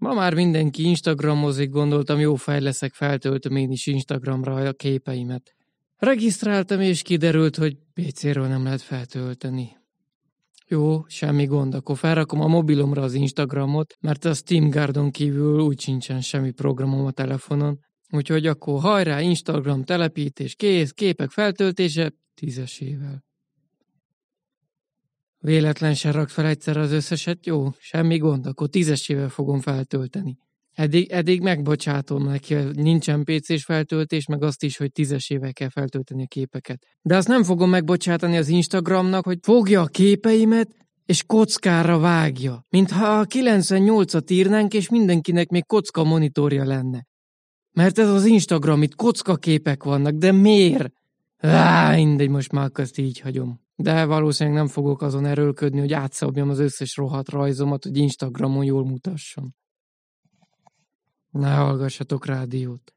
Ma már mindenki Instagramozik, gondoltam jó fej leszek, feltöltöm én is Instagramra a képeimet. Regisztráltam, és kiderült, hogy PC-ről nem lehet feltölteni. Jó, semmi gond, akkor felrakom a mobilomra az Instagramot, mert a Steam Guardon kívül úgy sincsen semmi programom a telefonon. Úgyhogy akkor hajrá, Instagram telepítés, kész, képek feltöltése, tízesével. Véletlen se rak fel egyszer az összeset, jó, semmi gond, akkor tízesével fogom feltölteni. Eddig, eddig megbocsátom neki, nincsen PC-s feltöltés, meg azt is, hogy tízesével kell feltölteni a képeket. De azt nem fogom megbocsátani az Instagramnak, hogy fogja a képeimet, és kockára vágja. Mintha a 98-at írnánk, és mindenkinek még kocka monitorja lenne. Mert ez az Instagram, itt kocka képek vannak, de miért? Á, mindegy, most már azt így hagyom. De valószínűleg nem fogok azon erőlködni, hogy átszabjam az összes rohadt rajzomat, hogy Instagramon jól mutasson. Ne hallgassatok rádiót.